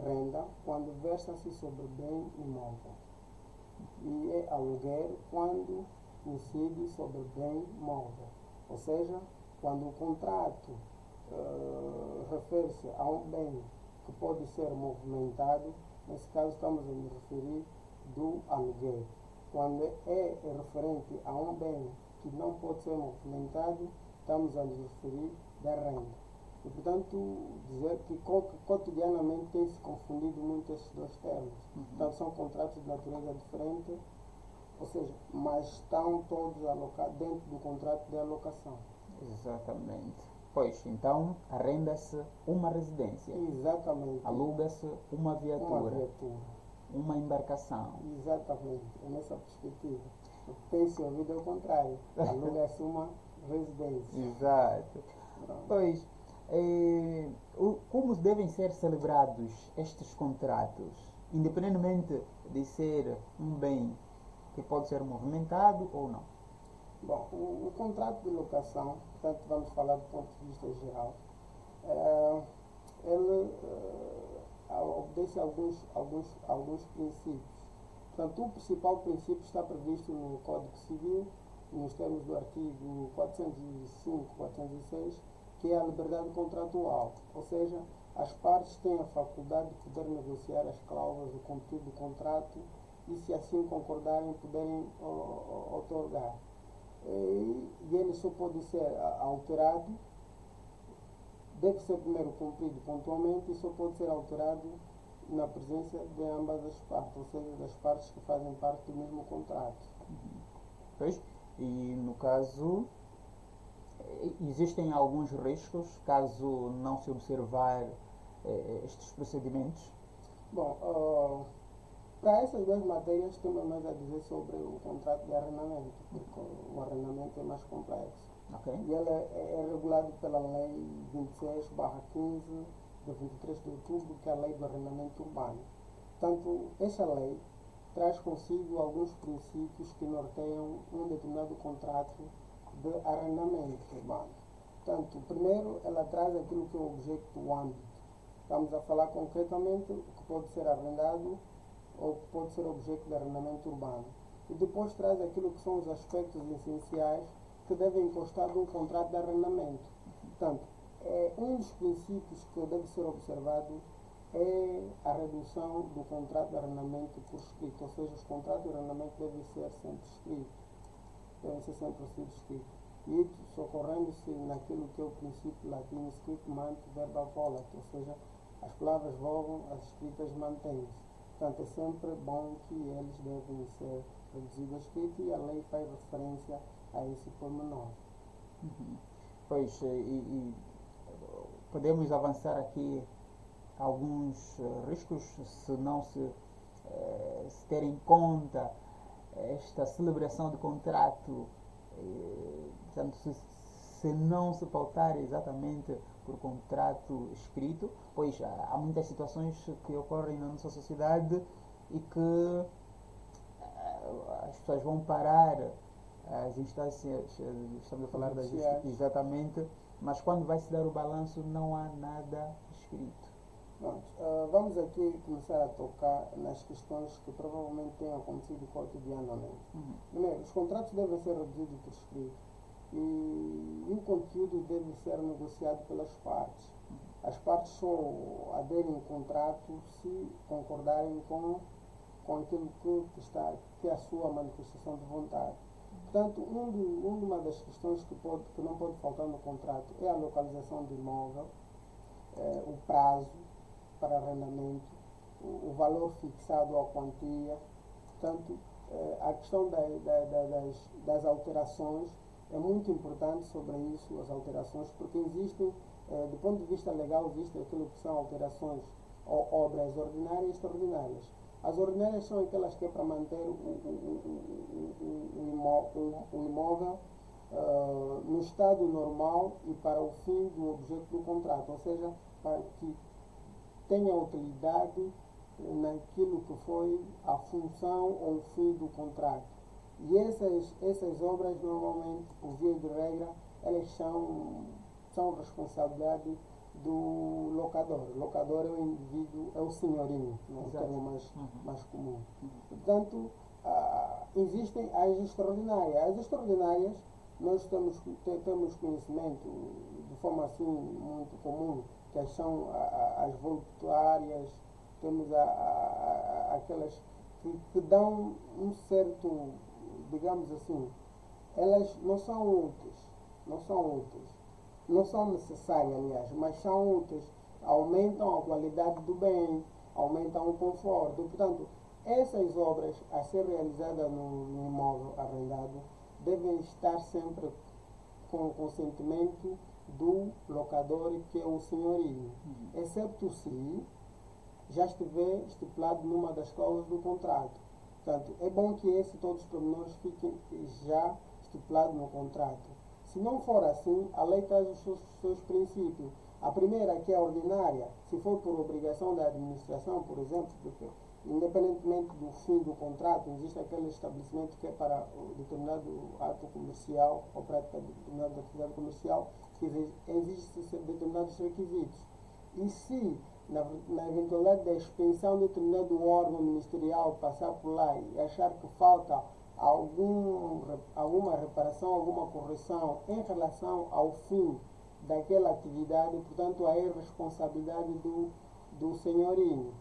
renda quando versa-se sobre bem imóvel. E é aluguer quando incide sobre bem móvel. Ou seja, quando o contrato uh, refere-se a um bem que pode ser movimentado, nesse caso estamos a nos referir do aluguer. Quando é referente a um bem que não pode ser movimentado, estamos a nos referir da renda. E, portanto, dizer que cotidianamente tem-se confundido muito esses dois termos. Uhum. Então, são contratos de natureza diferente, ou seja, mas estão todos alocados dentro do contrato de alocação. Exatamente. Pois, então, arrenda-se uma residência. Exatamente. Aluga-se uma viatura. Uma viatura. Uma embarcação. Exatamente. É nessa perspectiva. Tem-se ouvido ao contrário. Aluga-se uma residência. Exato. Pois, eh, como devem ser celebrados estes contratos, independentemente de ser um bem que pode ser movimentado ou não? Bom, o, o contrato de locação, portanto vamos falar do ponto de vista geral, é, ele é, obedece alguns, alguns, alguns princípios. Portanto, o principal princípio está previsto no Código Civil, nos termos do artigo 405, 406, que é a liberdade contratual, ou seja, as partes têm a faculdade de poder negociar as cláusulas do conteúdo do contrato e, se assim concordarem, poderem otorgar. E, e ele só pode ser alterado, deve ser primeiro cumprido pontualmente e só pode ser alterado na presença de ambas as partes, ou seja, das partes que fazem parte do mesmo contrato. Pois, e no caso existem alguns riscos caso não se observar eh, estes procedimentos? Bom, uh, para essas duas matérias temos mais a dizer sobre o contrato de arrendamento, porque o arrendamento é mais complexo. Okay. E ele é, é regulado pela Lei 26-15 de 23 de outubro, que é a Lei do Arrendamento Urbano. Portanto, essa lei traz consigo alguns princípios que norteiam um determinado contrato de arrendamento urbano. Portanto, primeiro, ela traz aquilo que é o objeto do âmbito. Estamos a falar concretamente o que pode ser arrendado ou que pode ser objeto de arrendamento urbano. E depois traz aquilo que são os aspectos essenciais que devem constar de um contrato de arrendamento. Portanto, é, um dos princípios que deve ser observado é a redução do contrato de arrendamento por escrito, ou seja, os contratos de arrendamento devem ser sempre escritos devem ser sempre escritos. E socorrendo-se naquilo que é o princípio latino escrito mant verba volat, ou seja, as palavras voam, as escritas mantêm-se. Portanto, é sempre bom que eles devem ser reduzidos a escrito e a lei faz referência a esse pormenor. Uhum. Pois, e, e, podemos avançar aqui alguns uh, riscos se não se, uh, se ter em conta esta celebração de contrato, eh, portanto, se, se, não se pautar exatamente por contrato escrito, pois há, muitas situações que ocorrem na nossa sociedade e que eh, as pessoas vão parar as instâncias, estamos a falar da justiça, exatamente, mas quando vai se dar o balanço não há nada escrito. Pronto, uh, vamos aqui começar a tocar nas questões que provavelmente têm acontecido cotidianamente. Uhum. Primeiro, os contratos devem ser reduzidos por escrito e, e, o conteúdo deve ser negociado pelas partes. Uhum. As partes só aderem ao contrato se concordarem com, com aquilo que, está, que é a sua manifestação de vontade. Portanto, um de, uma das questões que, pode, que não pode faltar no contrato é a localização do imóvel, é, o prazo, para arrendamento, o, o valor fixado à quantia. Portanto, eh, a questão da, da, da, das, das alterações é muito importante sobre isso, as alterações, porque existem, eh, do ponto de vista legal, existem aquilo que são alterações ou obras ordinárias e extraordinárias. As ordinárias são aquelas que é para manter o, imóvel uh, no estado normal e para o fim do objeto do contrato, ou seja, para que tenha utilidade naquilo que foi a função ou o fim do contrato. E essas, essas obras, normalmente, por via de regra, elas são, são responsabilidade do locador. Locador é o indivíduo, é o senhorinho, não é o termo mais, Uhum. mais comum. Portanto, ah, existem as extraordinárias. As extraordinárias, nós temos, te- temos conhecimento de forma assim muito comum, que são as voluntárias, temos a- a- aquelas que, que dão um certo, digamos assim, elas não são úteis, não são úteis, não são necessárias, aliás, mas são úteis, aumentam a qualidade do bem, aumentam o conforto. Portanto, essas obras a ser realizadas no, no imóvel arrendado devem estar sempre com o consentimento do locador, que é o senhorio, exceto se já estiver estipulado numa das cláusulas do contrato. Portanto, é bom que esse todos os pormenores fiquem já estipulados no contrato. Se não for assim, a lei traz os seus, seus princípios. A primeira, que é ordinária, se for por obrigação da administração, por exemplo, porque independentemente do fim do contrato, existe aquele estabelecimento que é para o determinado ato comercial ou prática de determinada atividade comercial, que exige determinados requisitos. E se, na, na eventualidade da expensão de determinado órgão ministerial passar por lá e achar que falta algum, alguma reparação, alguma correção em relação ao fim daquela atividade, portanto, aí é responsabilidade do, do senhorinho.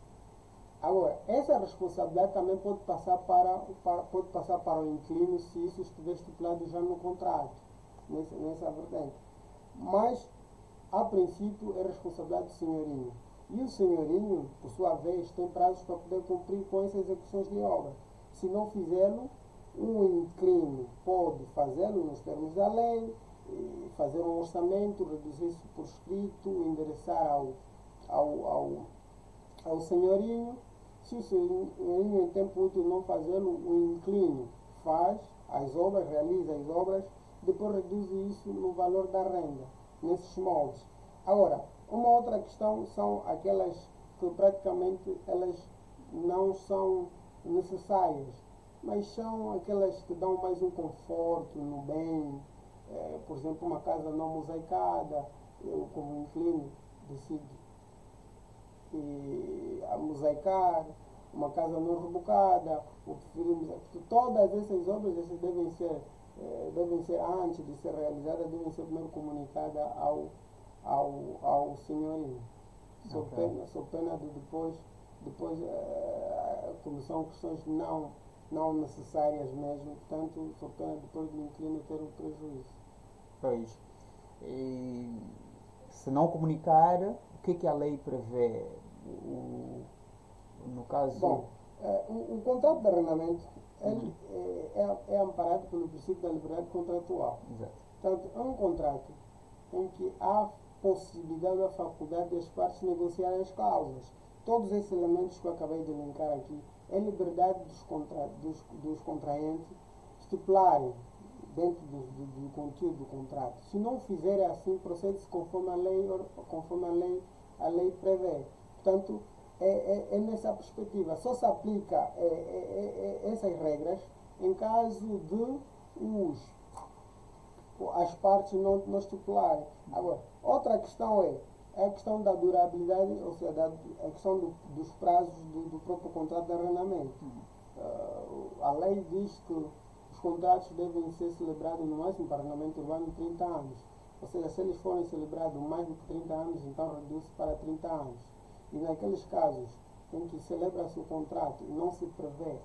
Agora, essa responsabilidade também pode passar para, para- pode passar para o inquilino se isso estiver estipulado já no contrato, nessa, nessa vertente. Mas, a princípio, é responsabilidade do senhorinho. E o senhorinho, por sua vez, tem prazos para poder cumprir com essas execuções de obra. Se não fizê-lo, o inquilino pode fazê-lo nos termos da lei, eh, fazer um orçamento, reduzir isso por escrito, endereçar ao, ao, ao, ao senhorinho. O senhorinho em tempo útil não fazê-lo, o inquilino faz as obras, realiza as obras, depois reduz isso no valor da renda, nesses moldes. Agora, uma outra questão são aquelas que praticamente elas não são necessárias, mas são aquelas que dão mais um conforto no bem, eh, por exemplo, uma casa não mosaicada, eu como inquilino decido. E mosaicar, uma casa não rebocada, ou preferimos, porque todas essas obras devem ser, eh, devem ser antes de ser realizadas, devem ser primeiro comunicadas ao, ao, ao senhorinho. Sou Ok. pena, pena de depois, depois eh, como são questões não, não necessárias mesmo, portanto, sou pena depois do inquilino ter um prejuízo. Pois. E, se não comunicar, o que é que a lei prevê? O, no caso. Bom, eh, o, o contrato de arrendamento ele, eh, é, é amparado pelo princípio da liberdade contratual. Exato. Portanto, é um contrato em que há possibilidade ou faculdade das partes negociarem as cláusulas. Todos esses elementos que eu acabei de elencar aqui é liberdade dos, contra, dos, dos contraentes estipularem dentro do, do, do conteúdo do contrato. Se não fizerem assim, procede-se conforme a lei, or- conforme a lei, a lei prevê. Portanto, é, é, é nessa perspectiva. Só se aplica é, é, é, é, essas regras em caso de os as partes não, não estipularem. Agora, outra questão é a questão da durabilidade, ou seja, da, a questão do- dos prazos do, do próprio contrato de arrendamento. Ah, a lei diz que os contratos devem ser celebrados no máximo para arrendamento urbano de 30 anos. Ou seja, se eles forem celebrados mais de 30 anos, então reduz para 30 anos. E naqueles casos em que celebra-se o contrato e não se prevê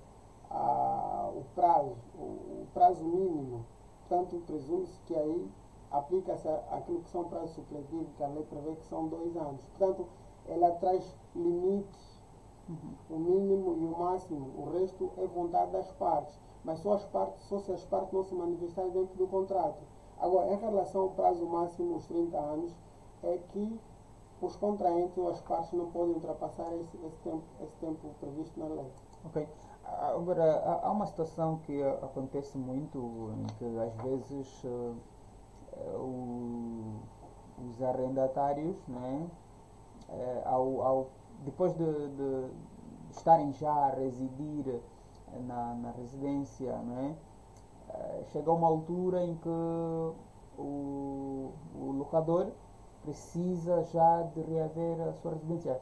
ah, o prazo, o, o prazo mínimo, portanto, presume-se que aí aplica-se aquilo que são prazos supletivos, que a lei prevê que são dois anos. Portanto, ela traz limites, o mínimo e o máximo, o resto é vontade das partes, mas só, as partes, só se as partes não se manifestarem dentro do contrato. Agora, em relação ao prazo máximo, os 30 anos, é que os contraentes ou as partes não podem ultrapassar esse, esse, tempo, esse tempo previsto na lei. Ok. Agora, há- uma situação que acontece muito, em que às vezes eh, o- os arrendatários, né, eh, ao, ao- depois de, de estarem já a residir eh, na, na residência, né, chega uma altura em que o, o locador precisa já de reaver a sua residência,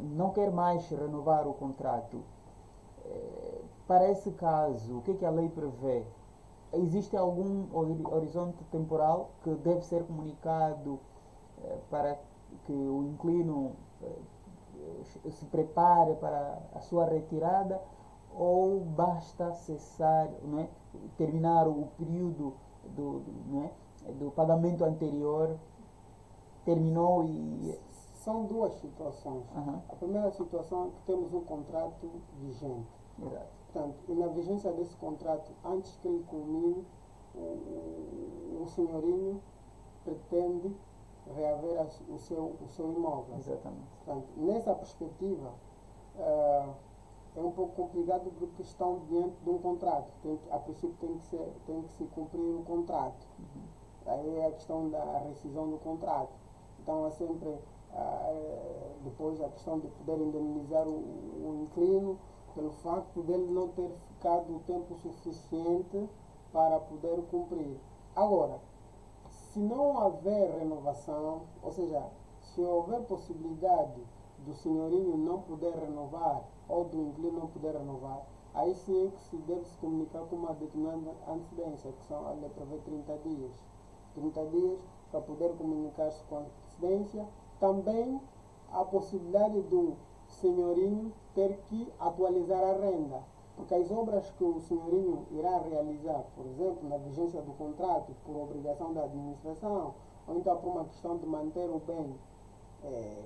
não quer mais renovar o contrato. Eh, para esse caso, o que, é que a lei prevê? Existe algum horizonte temporal que deve ser comunicado eh, para que o inquilino eh, se prepare para a sua retirada ou basta cessar, não é? terminar o período do, do, é? do pagamento anterior, terminou e. São duas situações. Uhum. A primeira situação é que temos um contrato vigente. Exato. Portanto, e na vigência desse contrato, antes que ele culmine, o, o senhorinho pretende reaver a, o, seu, o seu imóvel. Exatamente. Portanto, nessa perspectiva, uh, é um pouco complicado porque estão diante de um contrato. Tem que, a princípio tem que, ser, tem que se cumprir o contrato. Uhum. Aí é a questão da rescisão do contrato. Então há sempre ah, depois a questão de poder indemnizar o, o inquilino pelo facto dele não ter ficado o tempo suficiente para poder cumprir. Agora, se não houver renovação, ou seja, se houver possibilidade do senhorinho não poder renovar ou do inquilino não poder renovar, aí sim é que se deve se comunicar com uma determinada antecedência, que são a lei prevê 30 dias. 30 dias para poder comunicar-se com antecedência. Também a possibilidade do senhorinho ter que atualizar a renda, porque as obras que o senhorinho irá realizar, por exemplo, na vigência do contrato, por obrigação da administração, ou então por uma questão de manter o bem, é,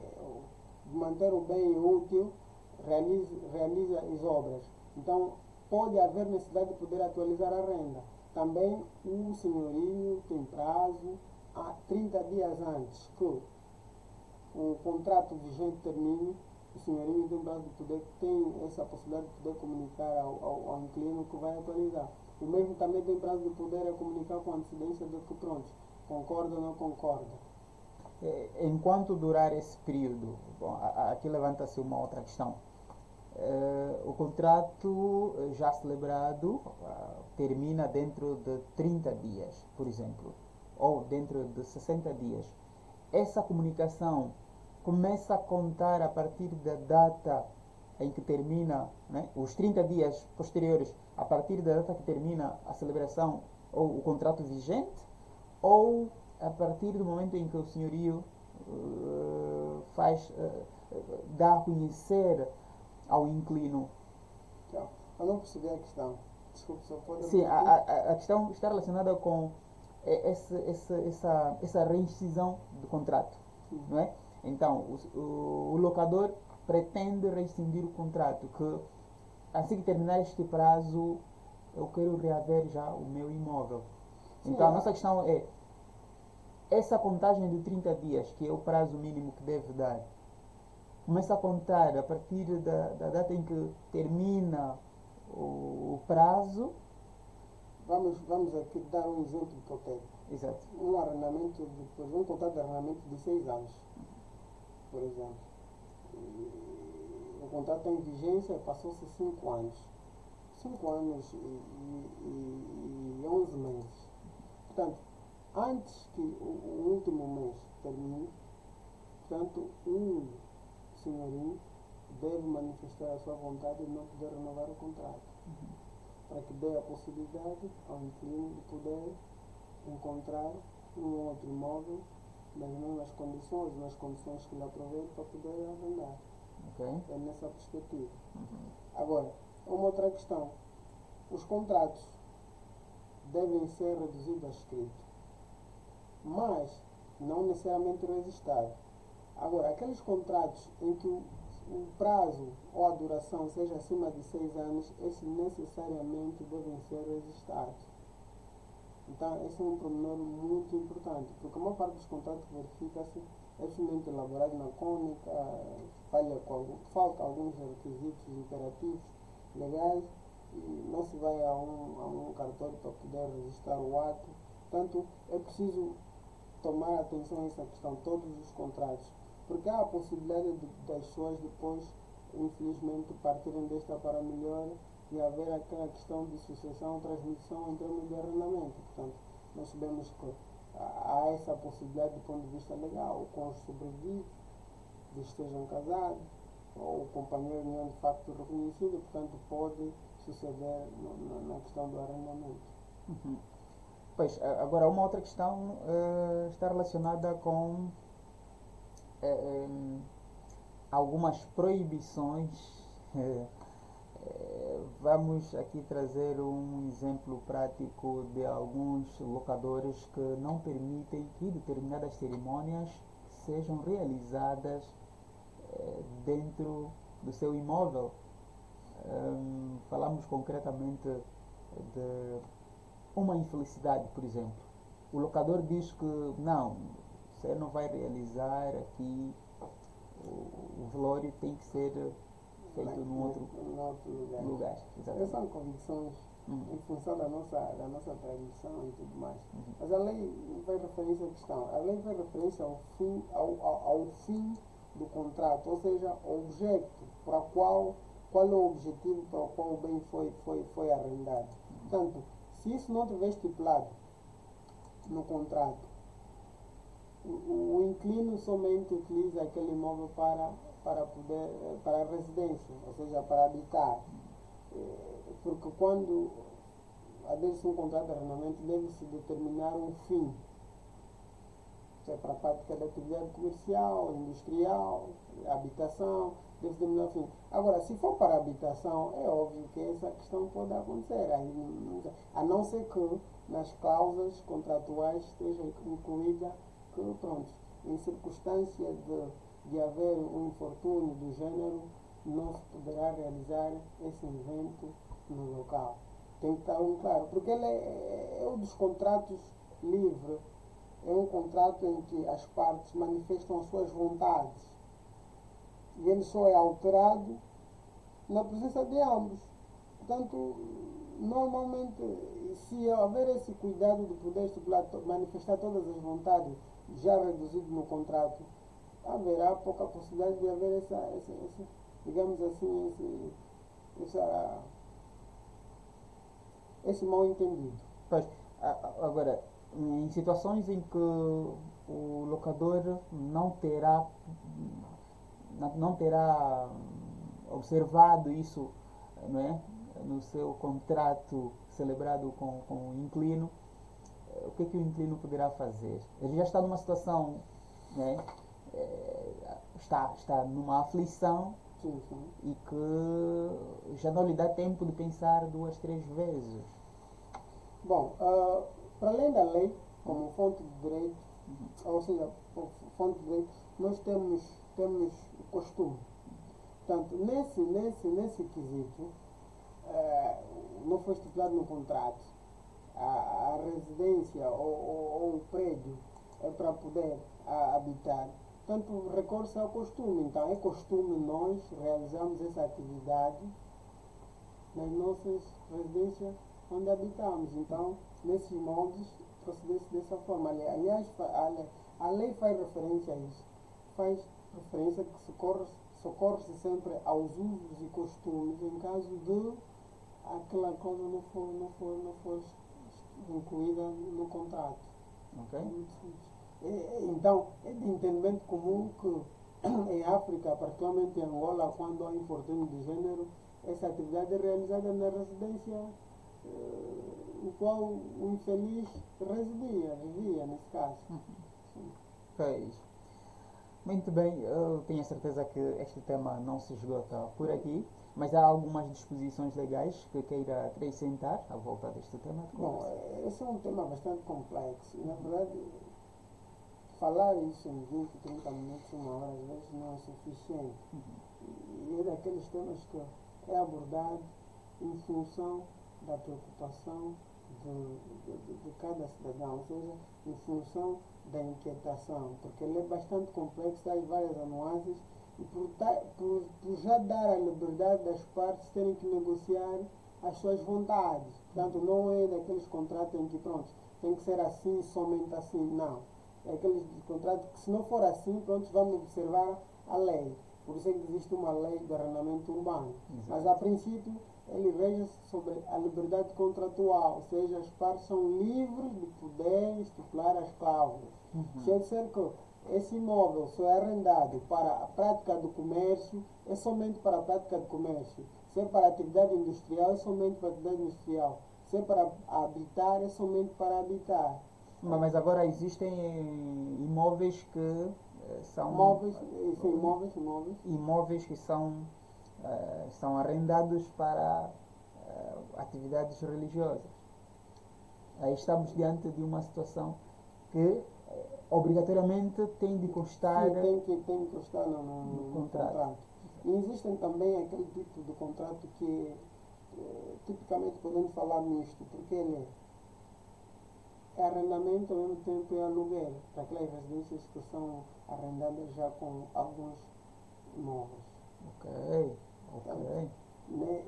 de manter o bem útil, realiza, realiza as obras. Então, pode haver necessidade de poder atualizar a renda. Também o senhorinho tem prazo há 30 dias antes que o contrato vigente termine, o senhorinho tem prazo de poder, tem essa possibilidade de poder comunicar ao, ao, ao inquilino que vai atualizar. O mesmo também tem prazo de poder comunicar com antecedência de que pronto, concorda ou não concorda. É, enquanto durar esse período, bom, aqui levanta-se uma outra questão. Uh, o contrato já celebrado uh, termina dentro de 30 dias, por exemplo, ou dentro de 60 dias. Essa comunicação começa a contar a partir da data em que termina, né, os 30 dias posteriores, a partir da data que termina a celebração ou o contrato vigente, ou a partir do momento em que o senhorio uh, faz, dá a conhecer ao inquilino. Então, eu não percebi a questão. Desculpe, só pode. Sim, a, a, a, questão está relacionada com esse, esse, essa, essa rescisão do contrato. Sim. Não é? Então, o, o, locador pretende rescindir o contrato, que assim que terminar este prazo, eu quero reaver já o meu imóvel. Sim, então, é. a nossa questão é, essa contagem de 30 dias, que é o prazo mínimo que deve dar, começa a contar a partir da, da data em que termina o, o prazo. Vamos, vamos aqui dar um exemplo hipotético. Exato. Um arrendamento, de, por exemplo, um contrato de arrendamento de seis anos, por exemplo. E o contrato tem vigência, passou-se cinco anos. Cinco anos e, e, e onze meses. Portanto, antes que o, o último mês termine, portanto, um senhorio deve manifestar a sua vontade de não poder renovar o contrato, uhum. Para que dê a possibilidade ao inquilino de poder encontrar um outro imóvel nas mesmas condições, nas condições que lhe aproveitam para poder arrendar. Okay. É nessa perspectiva. Uhum. Agora, uma outra questão. Os contratos devem ser reduzidos a escrito, mas não necessariamente registrados Agora, aqueles contratos em que o, o prazo ou a duração seja acima de seis anos, esses necessariamente devem ser registrados. Então, esse é um pormenor muito importante, porque a maior parte dos contratos verifica-se é simplesmente elaborado na cônica, falha com, falta alguns requisitos imperativos legais e não se vai a um, a um cartório para poder registrar o ato. Portanto, é preciso tomar atenção a essa questão, todos os contratos porque há a possibilidade de, pessoas depois, infelizmente, partirem desta para melhor e haver aquela questão de sucessão, transmissão em termos de arrendamento. Portanto, nós sabemos que há essa possibilidade do ponto de vista legal, o cônjuge sobrevive, estejam casados, ou o companheiro não é de facto reconhecido, portanto pode suceder na questão do arrendamento. Uhum. Pois, agora uma outra questão uh, está relacionada com uh, algumas proibições. Uh, vamos aqui trazer um exemplo prático de alguns locadores que não permitem que determinadas cerimônias sejam realizadas dentro do seu imóvel. Um, falamos concretamente de uma infelicidade, por exemplo. O locador diz que não, você não vai realizar aqui, o, o velório tem que ser feito num outro, outro lugar. lugar Essas são convicções uhum. em função da nossa, da nossa tradição e tudo mais. Uhum. Mas a lei faz referência à questão, a lei faz referência ao fim, ao, ao, ao fim do contrato, ou seja, o objeto para qual, qual é o objetivo para o qual o bem foi, foi, foi arrendado. Portanto, se isso não tiver estipulado no contrato, o, o inquilino somente utiliza aquele imóvel para, para, poder, para a residência, ou seja, para habitar. Eh, porque quando adere-se um contrato de arrendamento, deve-se determinar um fim se é para a prática da atividade comercial, industrial, habitação, deve terminar fim. Agora, se for para habitação, é óbvio que essa questão pode acontecer, a não ser que nas cláusulas contratuais esteja incluída pronto, em circunstância de, de haver um infortúnio do gênero, não se poderá realizar esse evento no local. Tem que estar um claro, porque ele é, é um dos contratos livres é um contrato em que as partes manifestam as suas vontades e ele só é alterado na presença de ambos. Portanto, normalmente, se houver esse cuidado de poder manifestar todas as vontades já reduzido no contrato, haverá pouca possibilidade de haver essa, essa, essa digamos assim, esse, essa, esse mal entendido. Pois, agora, em situações em que o locador não terá não terá observado isso né, no seu contrato celebrado com, com o inclino, o que, é que o inclino poderá fazer? Ele já está numa situação, né, é, está, está numa aflição sim, sim. e que já não lhe dá tempo de pensar duas, três vezes. Bom, uh, para além da lei, como fonte de direito, ou seja, fonte de direito, nós temos, temos o costume. Portanto, nesse, nesse, nesse quesito, eh, não foi estipulado no contrato, a, a residência ou, ou, ou, o prédio é para poder a, habitar. Portanto, recorre-se ao costume. Então, é costume nós realizarmos essa atividade nas nossas residências onde habitamos. Então, nesses moldes, proceder-se dessa forma. Aliás, a lei faz referência a isso. Faz referência que socorre-se socorre sempre aos usos e costumes em caso de aquela coisa não for, não for, não for incluída no contrato. Okay. Então, é de entendimento comum que em África, particularmente em Angola, quando há infortúnio de gênero, essa atividade é realizada na residência o qual o infeliz residia, vivia nesse caso. Uhum. Pois. Muito bem, eu tenho a certeza que este tema não se esgota por aqui, mas há algumas disposições legais que queira acrescentar à volta deste tema? De Bom, esse é um tema bastante complexo. Na verdade, falar isso em 20, 30 minutos, uma hora, às vezes não é suficiente. Uhum. E é daqueles temas que é abordado em função da preocupação de, de, de, cada cidadão, ou seja, em função da inquietação, porque ele é bastante complexo, tem várias nuances, por, por, por já dar a liberdade das partes terem que negociar as suas vontades. Portanto, não é daqueles contratos em que, pronto, tem que ser assim, somente assim, não. É aqueles contratos que, se não for assim, pronto, vamos observar a lei. Por isso é que existe uma lei de arrendamento urbano. Exato. Mas a princípio ele rege sobre a liberdade contratual, ou seja, as partes são livres de poder estipular as cláusulas. Uhum. Se eu disser que esse imóvel só é arrendado para a prática do comércio, é somente para a prática do comércio. Se é para a atividade industrial, é somente para a atividade industrial. Se é para habitar, é somente para habitar. Ma- Mas agora existem imóveis que eh, são Imóveis, eh, sim, imóveis, imóveis. imóveis que são, eh, são arrendados para atividades religiosas. Aí estamos diante de uma situação que obrigatoriamente tem de constar tem que, tem que constar no, no- No contrato. contrato. E existem também aquele tipo de contrato que eh, tipicamente podemos falar misto, porque ele é arrendamento ao mesmo tempo é aluguel, para aquelas residências que são arrendadas já com alguns imóveis. Ok, ok. né?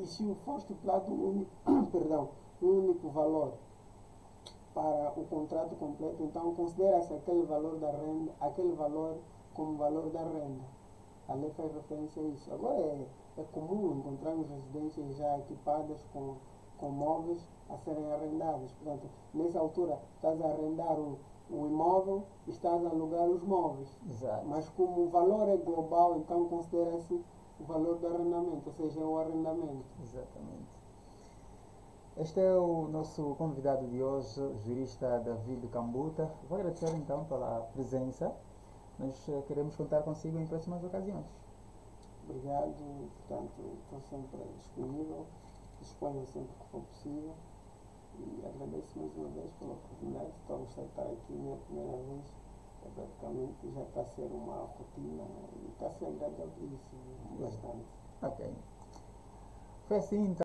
E se for estipulado um único, perdão, um único valor para o contrato completo, então considera-se aquele valor da renda, aquele valor como valor da renda. A lei faz referência a isso. Agora é, é comum encontrarmos residências já equipadas com, com móveis a serem arrendados. Portanto, nessa altura estás a arrendar o, o imóvel e estás a alugar os móveis. Exato. Mas como o valor é global, então considera-se o valor do arrendamento, ou seja, é o arrendamento. Exatamente. Este é o nosso convidado de hoje, o jurista David Cambuta. Vou agradecer então pela presença. Nós eh, queremos contar consigo em próximas ocasiões. Obrigado, portanto, estou sempre disponível, disponho sempre que for possível e agradeço mais uma vez pela oportunidade. Estou a gostar de estar aqui, minha primeira vez, é praticamente já está a ser uma rotina e está a ser agradabilíssimo bastante. Ok. Foi assim então.